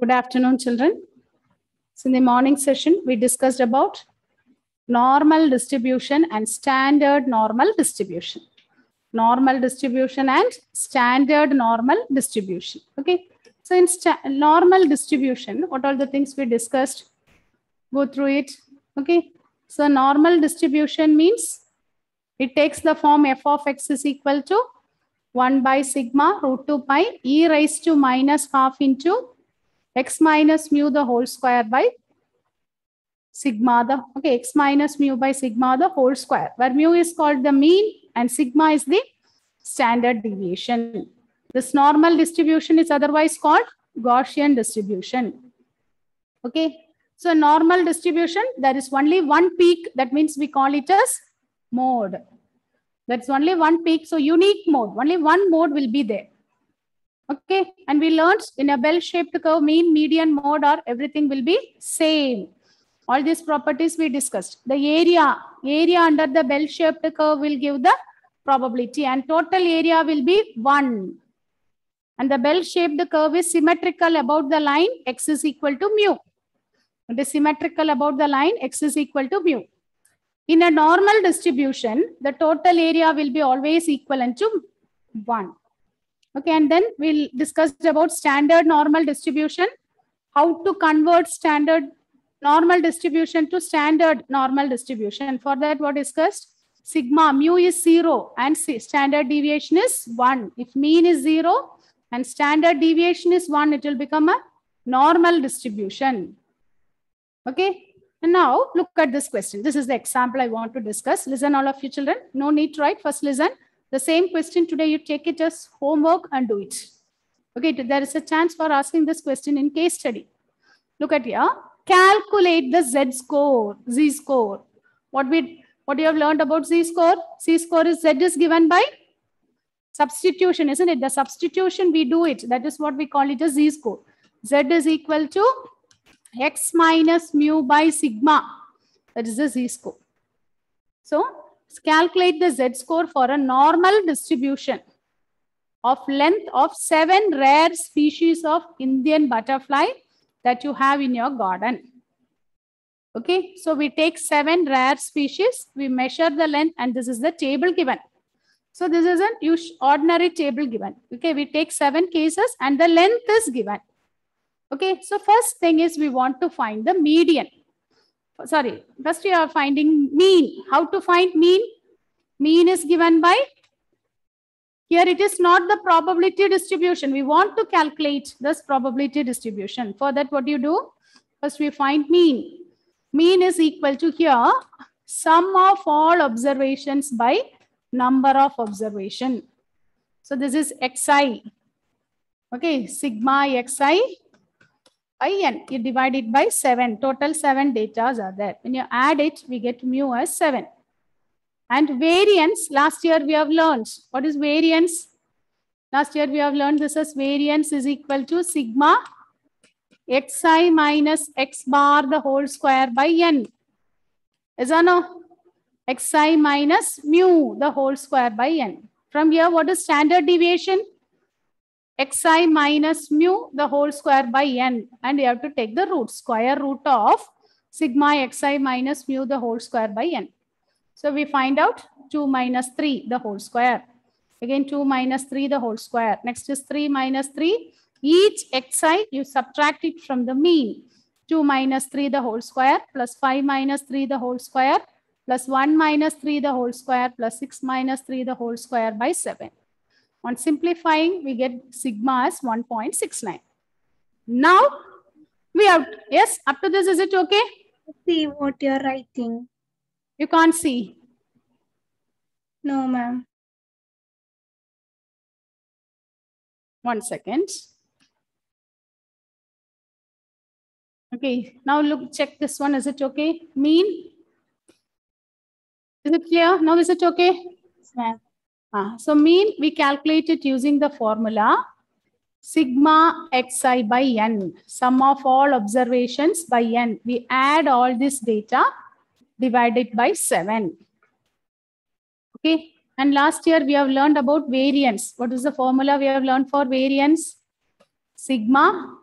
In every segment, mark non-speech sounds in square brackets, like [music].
Good afternoon, children. So in the morning session, we discussed about normal distribution and standard normal distribution. Normal distribution and standard normal distribution. Okay. So in normal distribution, what all the things we discussed? Go through it. Okay. So normal distribution means it takes the form f of x is equal to 1 by sigma root 2 pi e raised to minus half into x minus mu the whole square by sigma the okay x minus mu by sigma the whole square where mu is called the mean and sigma is the standard deviation. This normal distribution is otherwise called gaussian distribution okay. So normal distribution there is only one peak that means we call it as mode. That's only one peak so unique mode only one mode will be there okay and we learned in a bell shaped curve mean median mode or everything will be same. All these properties we discussed. The area area under the bell shaped curve will give the probability and total area will be 1 and the bell shaped curve is symmetrical about the line x is equal to mu. It is symmetrical about the line x is equal to mu. In a normal distribution the total area will be always equivalent to 1 okay and then we'll discuss about standard normal distribution how to convert standard normal distribution to standard normal distribution. For that what discussed? Sigma mu is 0 and standard deviation is 1 if mean is 0 and standard deviation is 1 it will become a normal distribution. Okay and now look at this question. This is the example i want to discuss. Listen all of you children. No need to write. First listen the same question today you take it as homework and do it. Okay there is a chance for asking this question in case study. Look at here. Calculate the z score z score. What we what you have learned about z score? Z score is z is given by substitution isn't it? The substitution we do it. That is what we call it a z score. Z is equal to x minus mu by sigma. That is the z score. So calculate the z score for a normal distribution of length of seven rare species of indian butterfly that you have in your garden. Okay so we take seven rare species we measure the length and this is the table given. So this is an ordinary table given. Okay we take seven cases and the length is given. Okay so first thing is we want to find the median sorry first we are finding mean. How to find mean? Mean is given by here it is not the probability distribution. We want to calculate this probability distribution. For that what do you do? First we find mean. Mean is equal to here sum of all observations by number of observation. So this is xi. Okay sigma xi by n you divide it by 7 total 7 data are there. When you add it we get mu as 7 and variance last year we have learned. What is variance? Last year we have learned this as variance is equal to sigma xi minus x bar the whole square by n. Is or no? Xi minus mu the whole square by n. From here what is standard deviation xi minus mu the whole square by n. And you have to take the root square root of sigma xi minus mu the whole square by n. So we find out 2 minus 3 the whole square. Again 2 minus 3 the whole square. Next is 3 minus 3 each xi you subtract it from the mean. 2 minus 3 the whole square plus 5 minus 3 the whole square plus 1 minus 3 the whole square plus 6 minus 3 the whole square by 7 on simplifying, we get sigma as 1.69. Now, we have, yes, up to this, is it okay? See what you're writing. You can't see. No, ma'am. One second. Okay, now look, check this one. Is it okay? Mean? Is it clear? Now, is it okay? Yes, ma'am. Uh, so mean we calculate it using the formula sigma xi by n, sum of all observations by n. We add all this data divided by 7. Okay. And last year we have learned about variance. What is the formula we have learned for variance? Sigma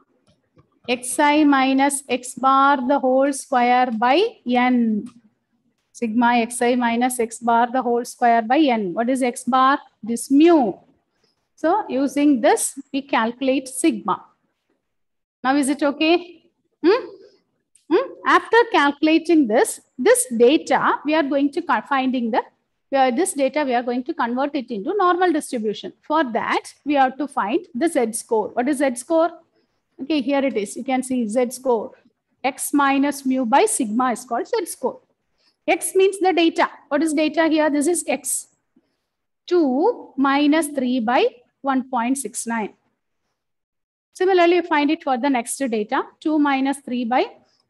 xi minus x bar the whole square by n. Sigma xi minus x bar the whole square by n. What is x bar? This mu. So using this, we calculate sigma. Now is it okay? Hmm? Hmm? After calculating this, this data, we are going to finding the, this data, we are going to convert it into normal distribution. For that, we have to find the Z score. What is Z score? Okay, here it is. You can see Z score. X minus mu by sigma is called Z score. X means the data. What is data here? This is X. 2 minus 3 by 1.69. Similarly, find it for the next data. 2 minus 3 by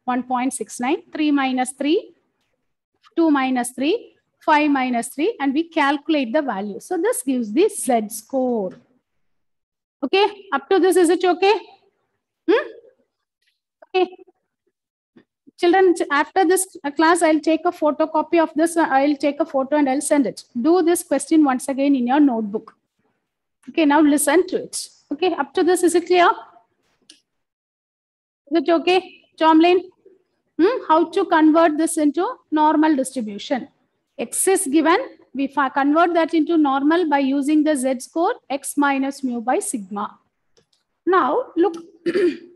1.69. 3 minus 3, 2 minus 3, 5 minus 3, and we calculate the value. So this gives the Z score. Okay, up to this, is it okay? Hmm? Okay. Children, after this class, I'll take a photocopy of this. I'll take a photo and I'll send it. Do this question once again in your notebook. Okay, now listen to it. Okay, up to this, is it clear? Is it okay, Tomlin? Hmm? How to convert this into normal distribution? X is given. We convert that into normal by using the Z score X minus mu by sigma. Now, look, [clears throat]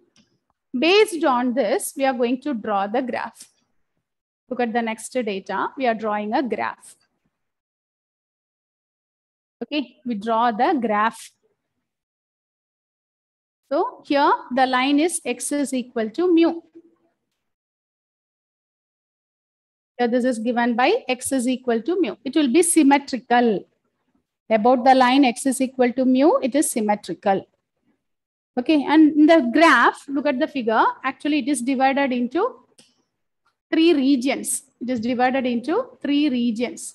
based on this, we are going to draw the graph. Look at the next data. We are drawing a graph. Okay, we draw the graph. So here the line is x is equal to mu. Here this is given by x is equal to mu. It will be symmetrical. About the line x is equal to mu, it is symmetrical. Okay, and in the graph, look at the figure. Actually, it is divided into three regions. It is divided into three regions.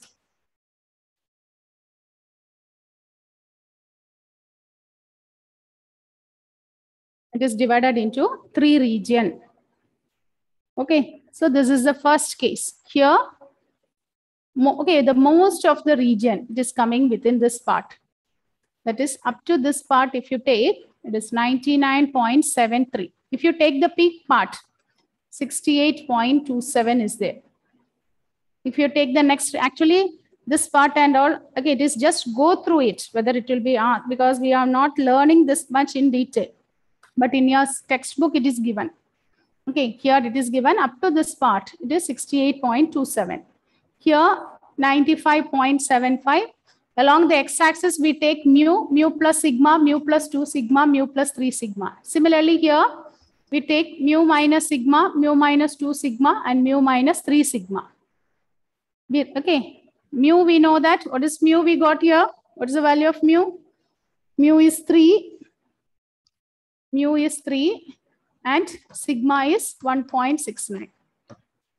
It is divided into three region. Okay, so this is the first case. Here, okay, the most of the region it is coming within this part. That is up to this part, if you take, it is 99.73. If you take the peak part, 68.27 is there. If you take the next, actually, this part and all, okay, it is just go through it, whether it will be, uh, because we are not learning this much in detail. But in your textbook, it is given. Okay, here it is given up to this part, it is 68.27. Here, 95.75. Along the x-axis, we take mu, mu plus sigma, mu plus 2 sigma, mu plus 3 sigma. Similarly, here, we take mu minus sigma, mu minus 2 sigma, and mu minus 3 sigma. Okay, mu we know that. What is mu we got here? What is the value of mu? Mu is 3. Mu is 3 and sigma is 1.69.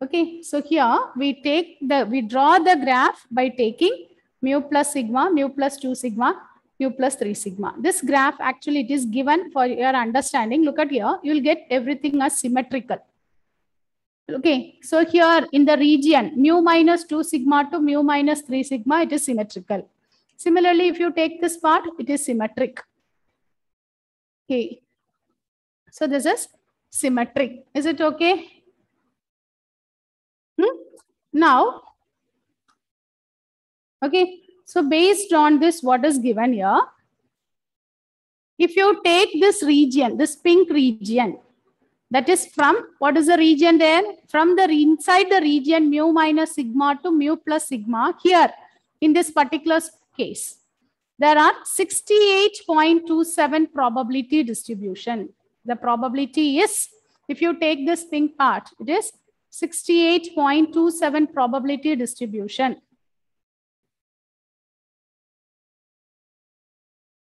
Okay, so here we take the, we draw the graph by taking mu plus sigma, mu plus 2 sigma, mu plus 3 sigma. This graph actually it is given for your understanding. Look at here, you will get everything as symmetrical. Okay, so here in the region mu minus 2 sigma to mu minus 3 sigma, it is symmetrical. Similarly, if you take this part, it is symmetric. Okay, so this is symmetric. Is it okay? Hmm? Now, okay, so based on this, what is given here? If you take this region, this pink region, that is from, what is the region there? From the inside the region mu minus sigma to mu plus sigma, here in this particular case, there are 68.27 probability distribution. The probability is, if you take this pink part, it is 68.27 probability distribution.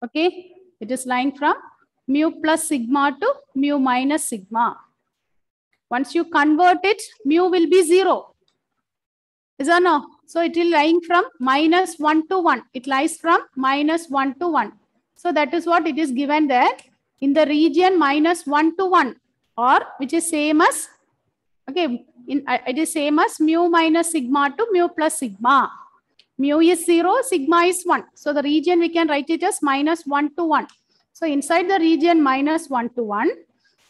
Okay, it is lying from mu plus sigma to mu minus sigma. Once you convert it, mu will be zero. Is or no? So it will lying from minus 1 to 1. It lies from minus 1 to 1. So that is what it is given there in the region minus 1 to 1 or which is same as, okay, in, uh, it is same as mu minus sigma to mu plus sigma. Mu is 0, sigma is 1. So the region we can write it as minus 1 to 1. So inside the region minus 1 to 1,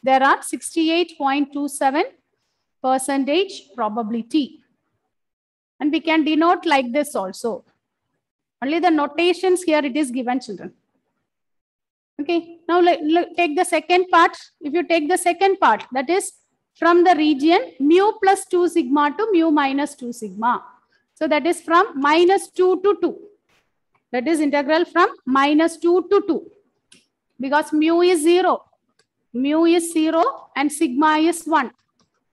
there are 68.27 percentage probability. And we can denote like this also. Only the notations here it is given children. Okay, now take the second part. If you take the second part, that is from the region mu plus 2 sigma to mu minus 2 sigma. So that is from minus 2 to 2. That is integral from minus 2 to 2. Because mu is 0. Mu is 0 and sigma is 1.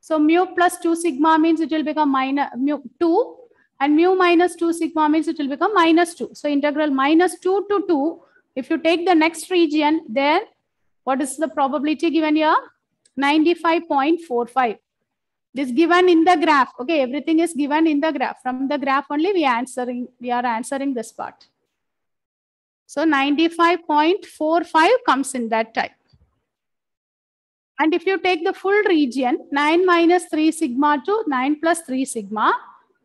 So mu plus 2 sigma means it will become minus mu 2 and mu minus 2 sigma means it will become minus 2. So integral minus 2 to 2. If you take the next region, then what is the probability given here? 95.45. This given in the graph. Okay, everything is given in the graph. From the graph only we answering we are answering this part. So 95.45 comes in that type. And if you take the full region, 9 minus 3 sigma to 9 plus 3 sigma,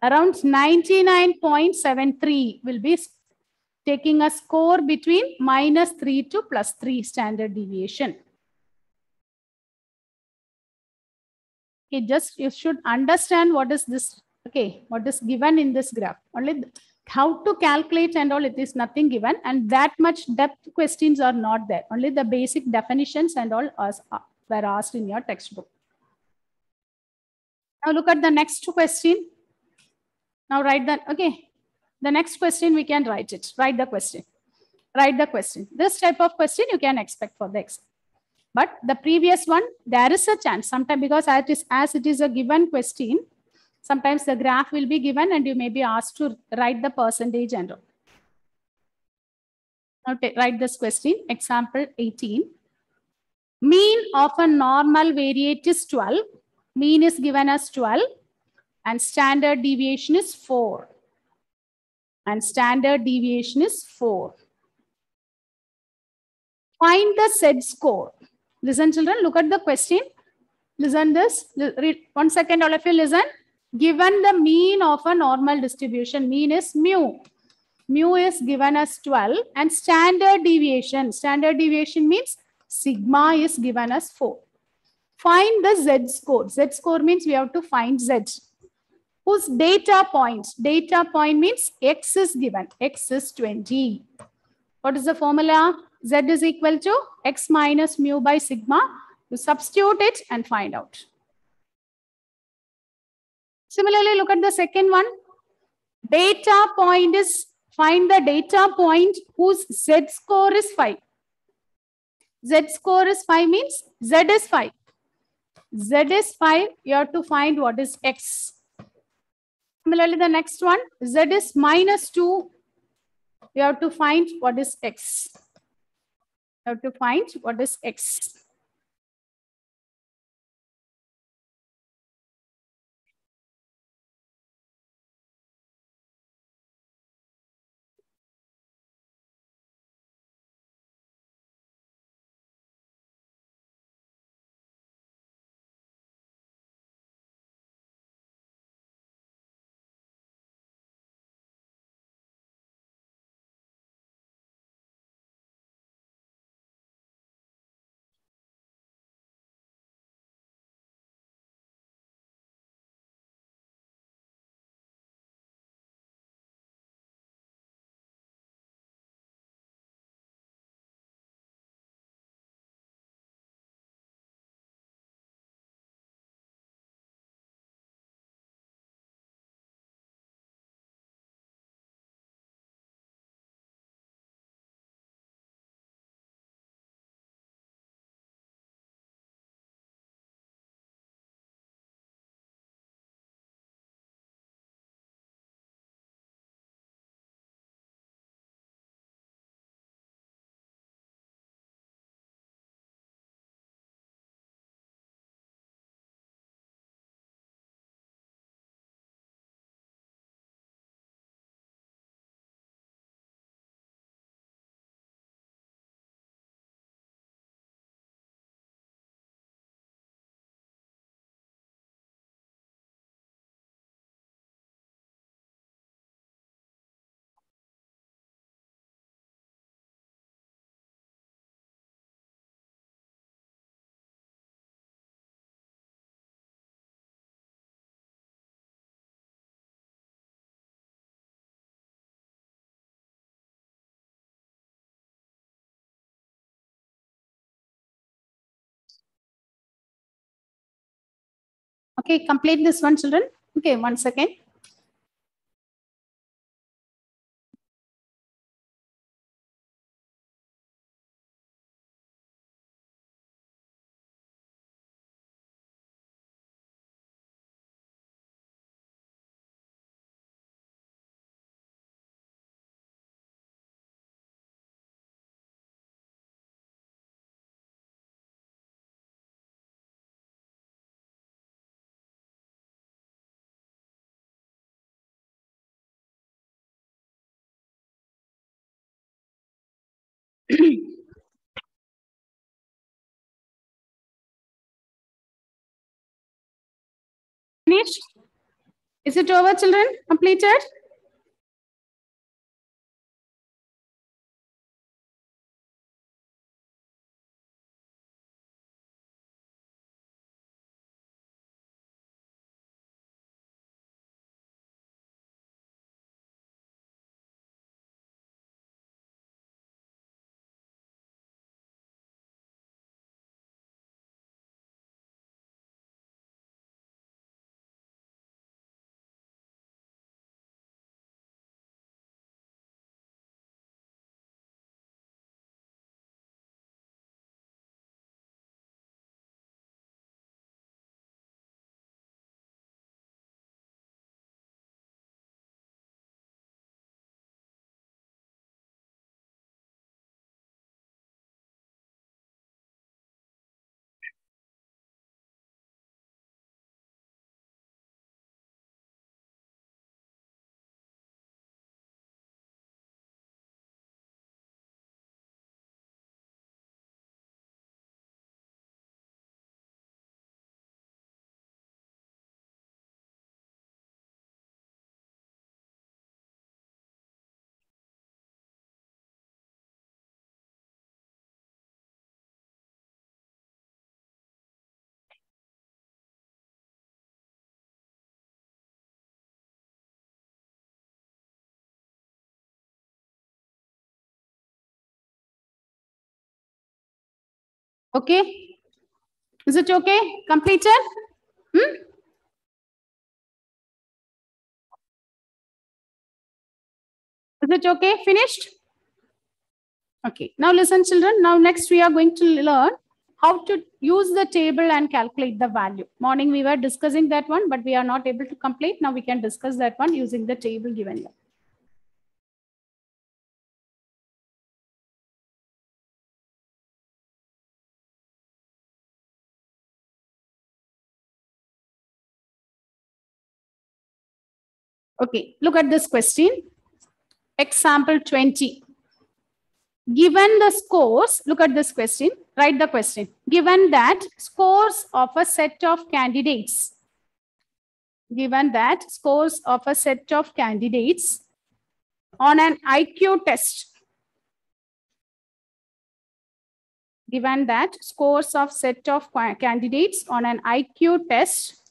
around 99.73 will be taking a score between minus 3 to plus 3 standard deviation. Okay, just you should understand what is this, okay, what is given in this graph. Only how to calculate and all, it is nothing given and that much depth questions are not there. Only the basic definitions and all as- uh, were asked in your textbook. Now look at the next question. Now write that, okay. The next question we can write it. Write the question. Write the question. This type of question you can expect for the exam. But the previous one, there is a chance Sometimes because as it is, as it is a given question, sometimes the graph will be given and you may be asked to write the percentage and all. Now write this question, example 18. Mean of a normal variate is 12. Mean is given as 12 and standard deviation is 4. And standard deviation is 4. Find the Z score. Listen, children, look at the question. Listen this. Read one second, all of you listen. Given the mean of a normal distribution, mean is mu. Mu is given as 12 and standard deviation. Standard deviation means sigma is given as 4. Find the Z score. Z score means we have to find Z. Whose data point? Data point means X is given. X is 20. What is the formula? Z is equal to X minus mu by sigma. You substitute it and find out. Similarly, look at the second one. Data point is find the data point whose Z score is 5. Z score is 5 means Z is 5. Z is 5. You have to find what is X. Similarly, the next one, Z is minus 2. You have to find what is X. Have to find what is X. Okay, complete this one, children. Okay, one second. Finished? Is it over, children? Completed? Okay. Is it okay? Completed? Hmm? Is it okay? Finished? Okay. Now listen, children. Now next we are going to learn how to use the table and calculate the value. Morning we were discussing that one, but we are not able to complete. Now we can discuss that one using the table given here. Okay, look at this question. Example 20. Given the scores, look at this question, write the question. Given that scores of a set of candidates, given that scores of a set of candidates on an IQ test, given that scores of set of candidates on an IQ test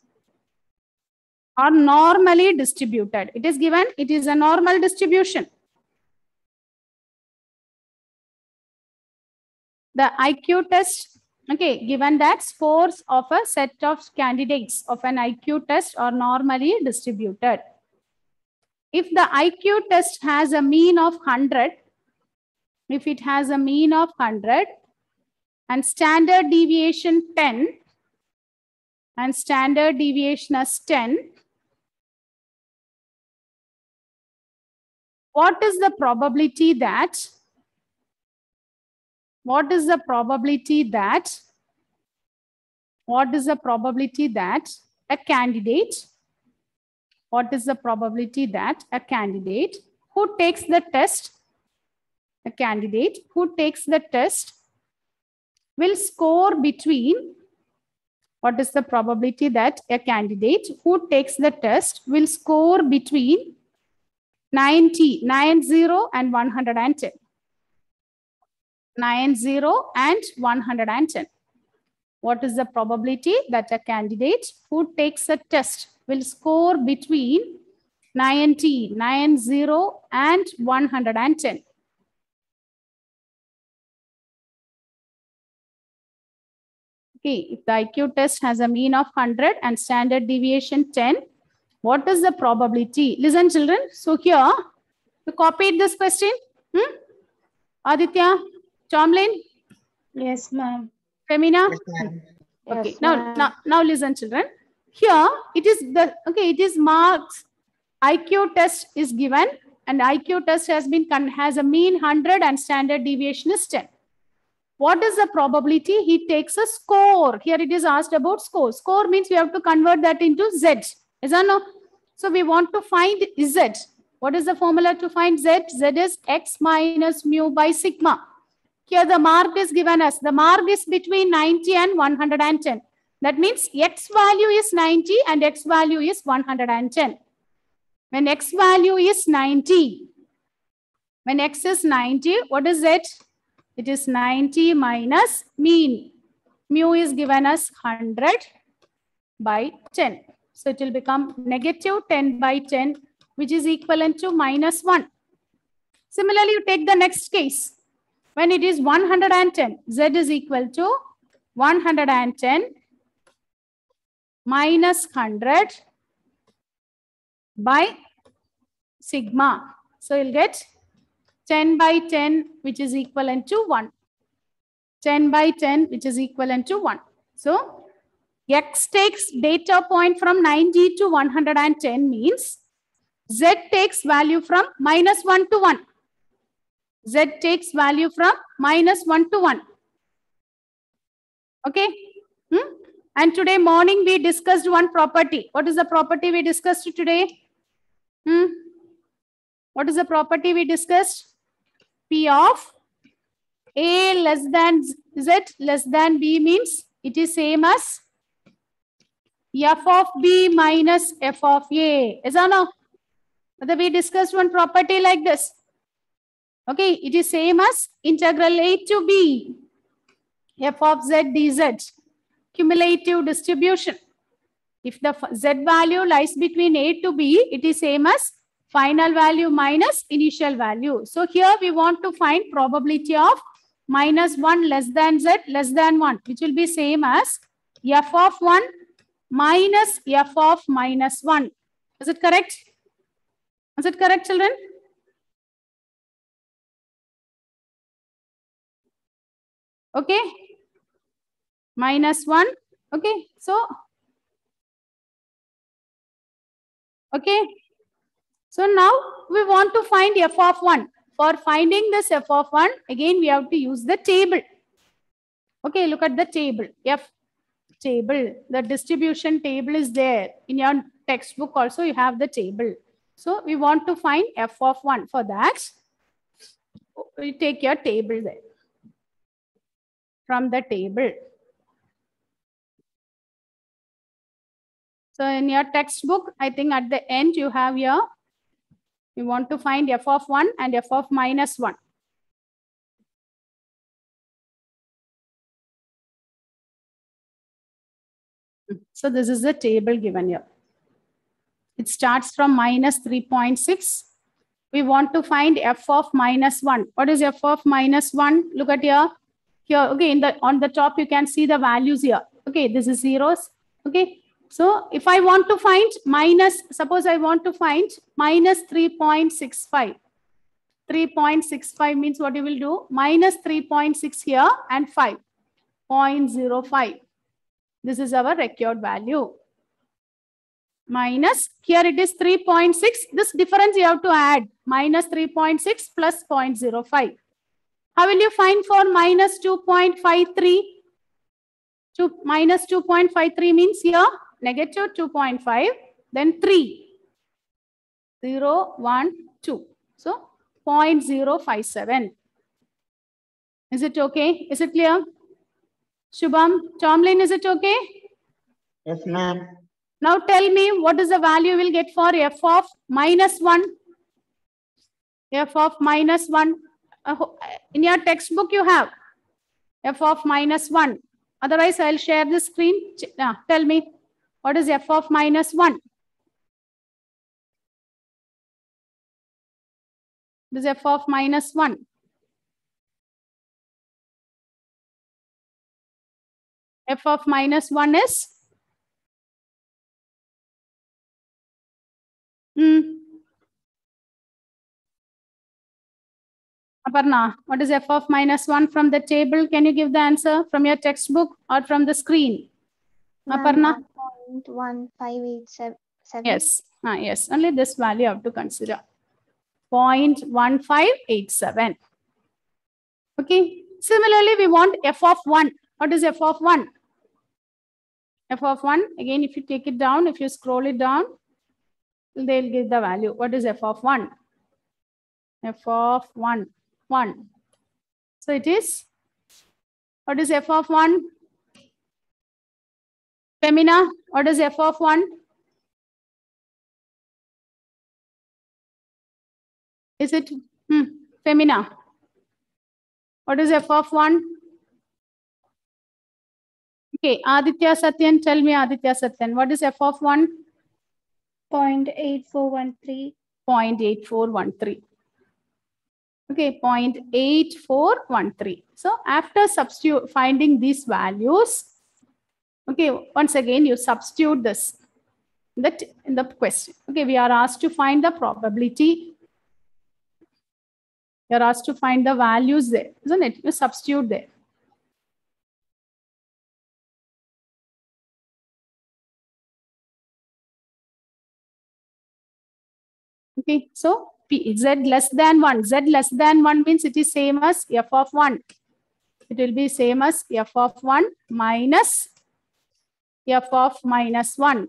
are normally distributed. It is given, it is a normal distribution. The IQ test, okay, given that scores of a set of candidates of an IQ test are normally distributed. If the IQ test has a mean of 100, if it has a mean of 100 and standard deviation 10, and standard deviation as 10, what is the probability that what is the probability that what is the probability that a candidate what is the probability that a candidate who takes the test a candidate who takes the test will score between what is the probability that a candidate who takes the test will score between 90, 90 and 110. 90 and 110. What is the probability that a candidate who takes a test will score between 90, 90 and 110? Okay, if the IQ test has a mean of 100 and standard deviation 10, what is the probability? Listen, children. So here, you copied this question. Hmm? Aditya, Tomlin, Yes, ma'am. Femina. Yes, ma'am. Okay, Yes, now, ma'am. now, now listen, children. Here, it is the, okay, it is marks. IQ test is given and IQ test has been, con- has a mean 100 and standard deviation is 10. What is the probability? He takes a score. Here it is asked about score. Score means we have to convert that into Z. Is that no? So we want to find Z. What is the formula to find Z? Z is X minus mu by sigma. Here the mark is given as the mark is between 90 and 110. That means X value is 90 and X value is 110. When X value is 90, when X is 90, what is it? It is 90 minus mean. Mu is given as 100 by 10. So it will become negative 10 by 10, which is equivalent to minus 1. Similarly, you take the next case. When it is 110, Z is equal to 110 minus 100 by sigma. So you'll get 10 by 10, which is equivalent to 1. 10 by 10, which is equivalent to 1. So x takes data point from 90 to 110 means z takes value from minus 1 to 1. z takes value from minus 1 to 1. Okay. Hmm? And today morning we discussed one property. What is the property we discussed today? Hmm? What is the property we discussed? P of A less than Z less than B means it is same as F of B minus F of A. Is that no? We discussed one property like this. Okay, it is same as integral A to B. F of Z dz. Cumulative distribution. If the z value lies between A to B, it is same as final value minus initial value. So here we want to find probability of minus 1 less than Z less than 1, which will be same as F of 1 minus F of minus 1. Is it correct? Is it correct, children? Okay. Minus 1. Okay. So, okay. So now we want to find f of 1. For finding this f of 1, again we have to use the table. Okay, look at the table. F table. The distribution table is there. In your textbook also you have the table. So we want to find f of 1. For that, we take your table there. From the table. So in your textbook, I think at the end you have your you want to find f of 1 and f of minus 1. So this is the table given here. It starts from minus 3.6. We want to find f of minus 1. What is f of minus 1? Look at here. Here, okay, in the on the top you can see the values here. Okay, this is zeros. Okay, so if I want to find minus, suppose I want to find minus 3.65. 3.65 means what you will do? Minus 3.6 here and 5. 0.05. This is our record value. Minus, here it is 3.6. This difference you have to add. Minus 3.6 plus 0.05. How will you find for minus 2.53? Two, minus 2.53 means here negative 2.5, then 3. 0, 1, 2. So 0.057. Is it okay? Is it clear? Shubham, Tomlin, is it okay? Yes, ma'am. Now tell me what is the value we'll get for f of minus 1? f of minus 1. Uh, in your textbook you have f of minus 1. Otherwise, I'll share the screen. Ch- uh, tell me what is f of minus 1? This is f of minus 1. F of minus 1 is? Hmm. Aparna, what is f of minus 1 from the table? Can you give the answer from your textbook or from the screen? Aparna? Point one five eight seven. Yes, ah, yes, only this value you have to consider. 0.1587. Okay, similarly, we want f of 1. What is f of 1? F of 1, again, if you take it down, if you scroll it down, they'll give the value. What is f of 1? f of 1, 1. So it is, what is f of 1? Femina, what is f of 1? Is it hmm, Femina? What is f of 1? Okay, Aditya Satyan, tell me Aditya Satyan, what is f of 1? Point eight four one three. 0.8413. Okay, 0.8413. So after substitute finding these values, okay, once again you substitute this that in the question. Okay, we are asked to find the probability. You are asked to find the values there, isn't it? You substitute there. Okay, so P, Z less than 1. Z less than 1 means it is same as F of 1. It will be same as F of 1 minus F of minus 1.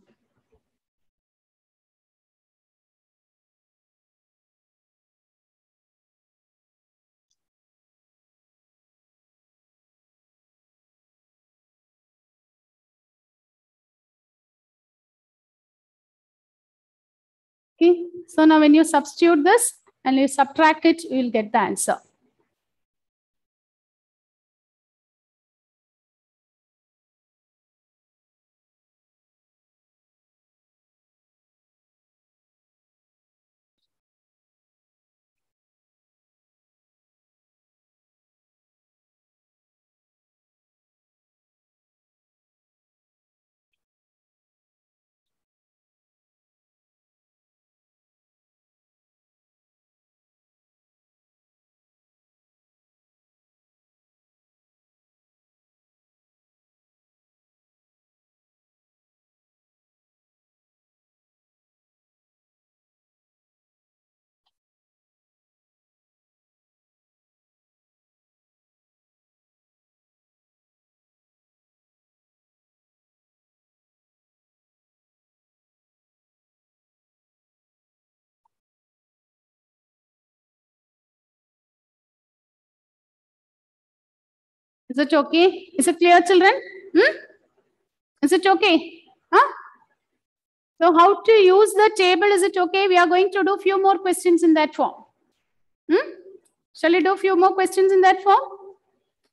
So now when you substitute this and you subtract it, you will get the answer. Is it okay? Is it clear, children? Hmm? Is it okay? Huh? So how to use the table? Is it okay? We are going to do a few more questions in that form. Hmm? Shall we do a few more questions in that form?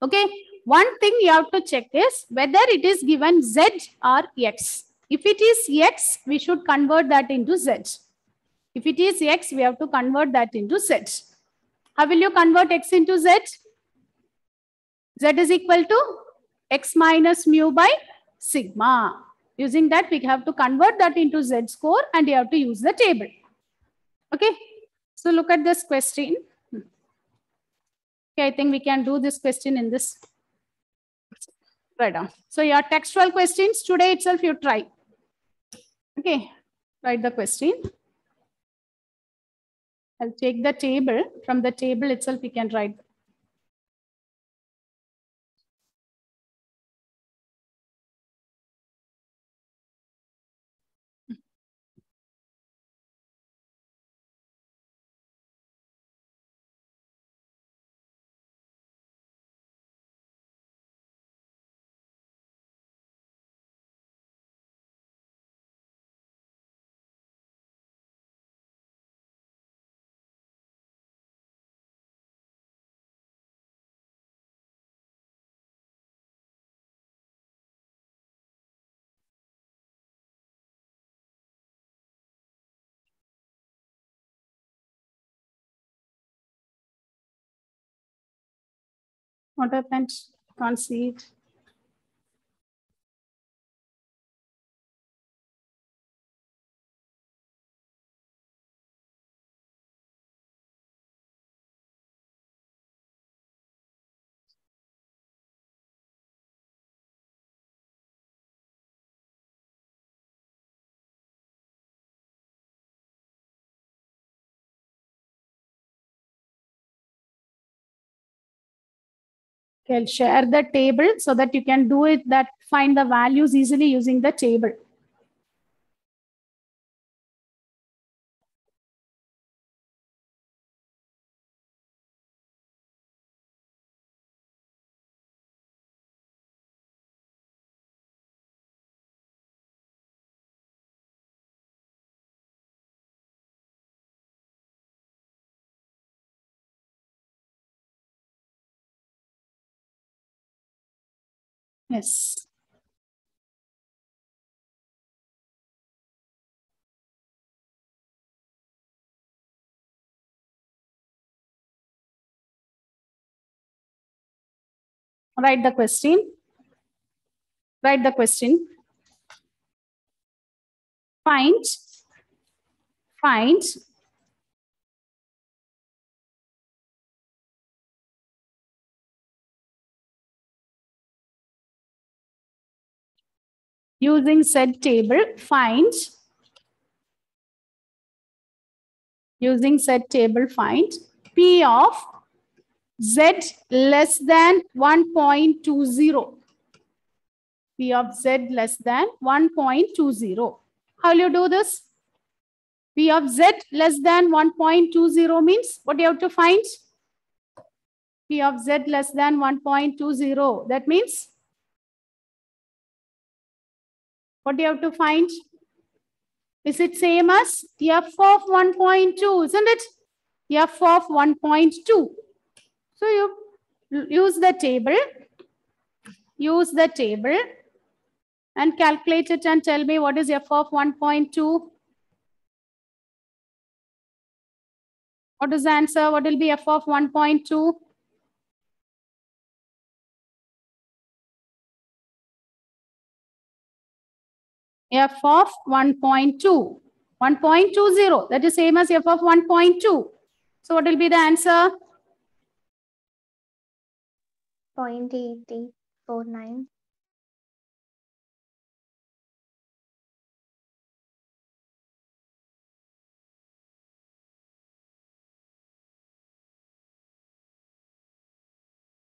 Okay. One thing you have to check is whether it is given Z or X. If it is X, we should convert that into Z. If it is X, we have to convert that into Z. How will you convert X into Z? Z is equal to X minus mu by sigma. Using that, we have to convert that into Z score and you have to use the table. Okay. So look at this question. Okay, I think we can do this question in this. Write down. So your textual questions today itself you try. Okay, write the question. I'll take the table. From the table itself, we can write. What happened? Can't see it. I'll share the table so that you can do it that find the values easily using the table. Yes. Write the question. Write the question. Find. Find. Using said table, find. Using said table, find P of z less than 1.20. P of z less than 1.20. How will you do this? P of z less than 1.20 means what you have to find? P of z less than 1.20. That means what do you have to find? Is it same as f of 1.2, isn't it? f of 1.2. So you use the table, use the table and calculate it and tell me what is f of 1.2. What is the answer? What will be f of 1.2? F of 1.2. 1.20, that is same as f of 1.2. So what will be the answer? 0.8849.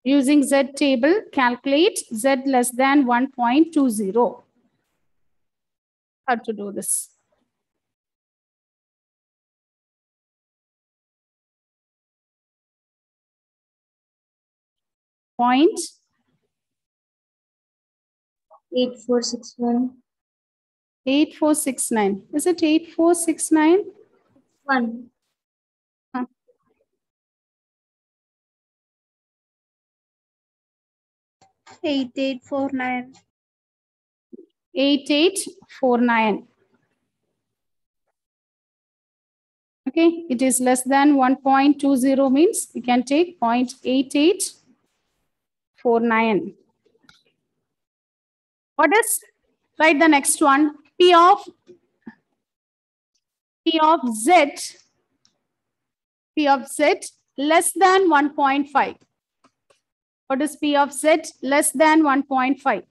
Using Z table, calculate Z less than 1.20. How to do this? Point 8461. 8469. Is it 8469? 1. Huh. Eight eight four nine. 8849. Okay, it is less than 1.20 means we can take 0.8849. What is, write the next one, P of, P of Z, P of Z less than 1.5. What is P of Z less than 1.5?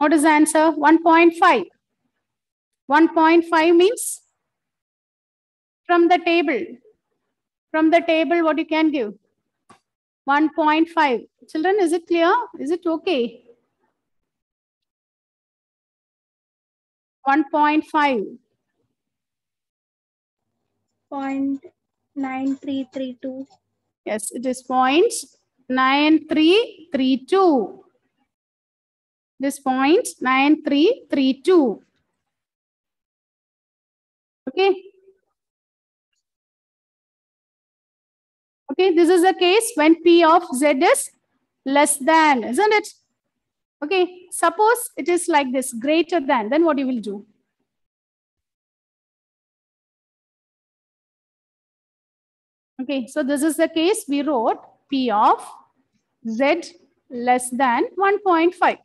What is the answer? 1.5. 1.5 means from the table. From the table, what you can give? 1.5. Children, is it clear? Is it okay? 1.5. Point nine three three two. Yes, it is point 9332. This point 9332. Okay. Okay, this is the case when P of Z is less than, isn't it? Okay, suppose it is like this, greater than, then what you will do? Okay, so this is the case we wrote P of Z less than 1.5.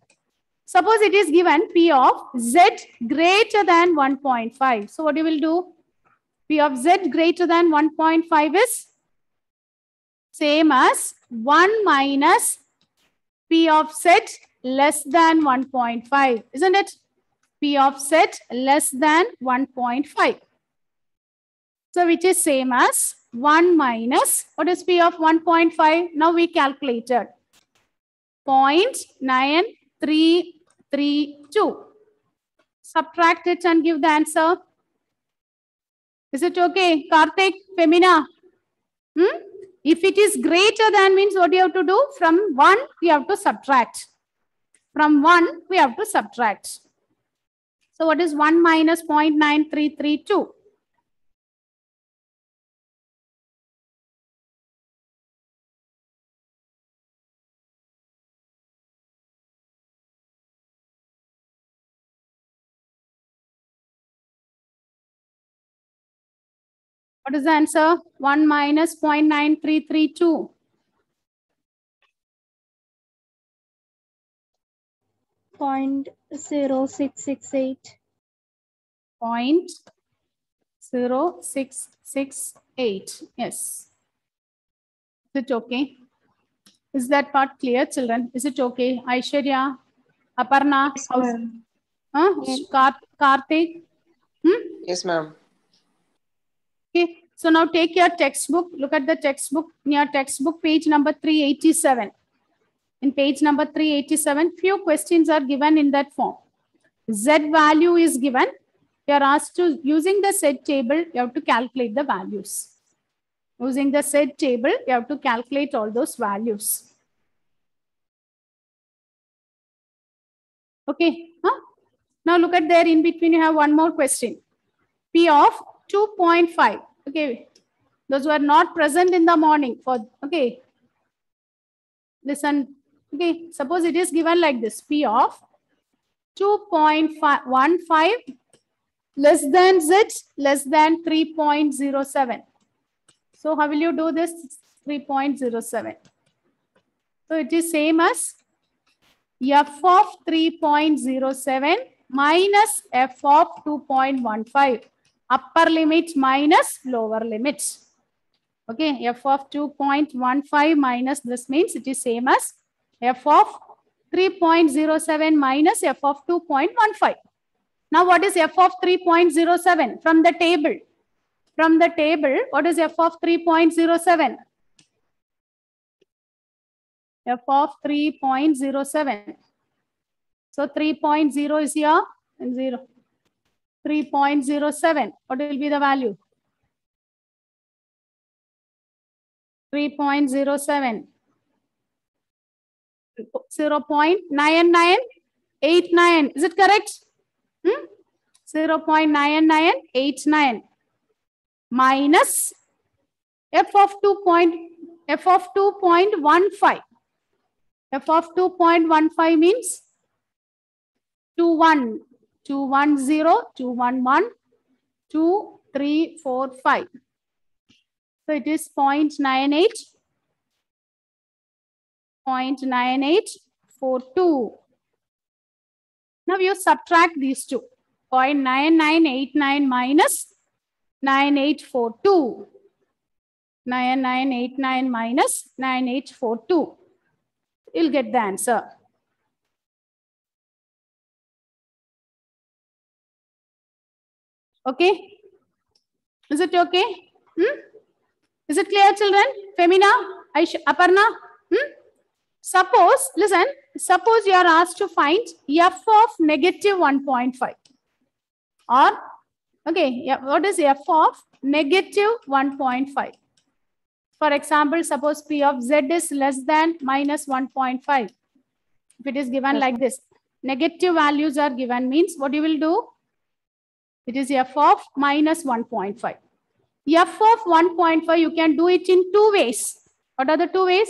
Suppose it is given P of Z greater than 1.5. So what you will do? P of Z greater than 1.5 is same as 1 minus P of Z less than 1.5, isn't it? P of Z less than 1.5. So which is same as 1 minus, what is P of 1.5? Now we calculated 0.9332. Subtract it and give the answer. Is it okay? Karthik, Femina? Hmm? If it is greater than means what do you have to do? From 1, we have to subtract. From 1, we have to subtract. So what is 1 minus 0.9332? What is the answer? 1 minus 0.9332. Point zero six six eight. Point zero six six eight. Yes. Is it okay? Is that part clear, children? Is it okay? Aishwarya, Aparna, how's- huh? Kar- Karthik? Hmm? Yes, ma'am. So now take your textbook, look at the textbook, your textbook, page number 387. In page number 387, few questions are given in that form. Z value is given. You are asked to, using the Z table, you have to calculate the values. Using the Z table, you have to calculate all those values. Okay, huh? Now look at there in between, you have one more question. P of 2.5. Okay. Those who are not present in the morning for, okay. Listen. Okay. Suppose it is given like this. P of 2.15 less than Z less than 3.07. So how will you do this? 3.07. So it is same as f of 3.07 minus f of 2.15 upper limit minus lower limit. Okay, f of 2.15 minus this means it is same as f of 3.07 minus f of 2.15. Now what is f of 3.07 from the table? From the table, what is f of 3.07? f of 3.07. So 3.0 is here and 0. 3.07. What will be the value? 3.07. 0.9989. Is it correct? Hmm? 0.9989 minus f of 2 point f of 2.15. f of 2.15 means 21 210, 211, 2, 3, 4, 5. So it is 0.98, 0.9842. Now you subtract these two. 0.9989 minus 9842. 9989 minus 9842. You'll get the answer. Okay. Is it okay? Hmm? Is it clear, children? Femina, Aish, Aparna? Hmm? Suppose, listen, suppose you are asked to find f of negative 1.5. Or, okay, yeah, what is f of negative 1.5? For example, suppose p of z is less than minus 1.5. If it is given like this, negative values are given means what you will do? It is f of minus 1.5. f of 1.5, you can do it in two ways. What are the two ways?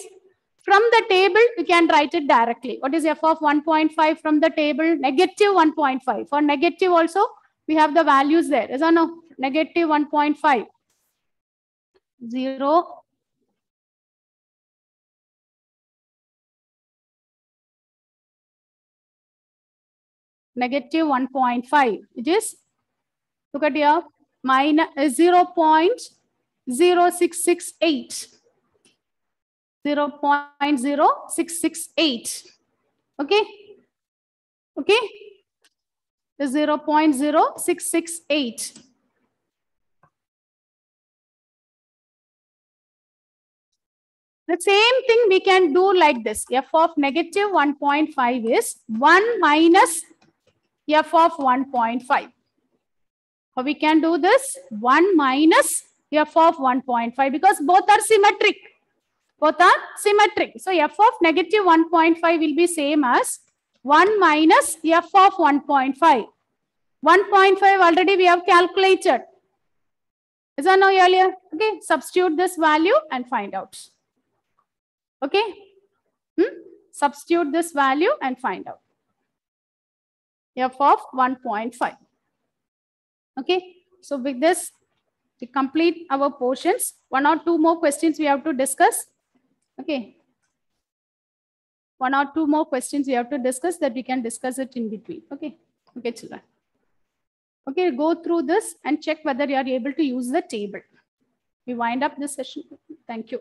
From the table, you can write it directly. What is f of 1.5 from the table? Negative 1.5. For negative also, we have the values there. Is or no? Negative 1.5. 0, negative 1.5. It is, look at here, minus uh, 0 0.0668. 0 0.0668. Okay. Okay. The 0 0.0668. The same thing we can do like this. f of negative 1.5 is 1 minus f of 1.5. We can do this? 1 minus f of 1.5 because both are symmetric. Both are symmetric. So f of negative 1.5 will be same as 1 minus f of 1.5. 1.5 already we have calculated. Is that now earlier? Okay, substitute this value and find out. Okay. Hmm? Substitute this value and find out. F of 1.5. Okay. So with this, to complete our portions, one or two more questions we have to discuss. Okay. One or two more questions we have to discuss that we can discuss it in between. Okay. Okay, children. Okay, go through this and check whether you are able to use the table. We wind up this session. Thank you.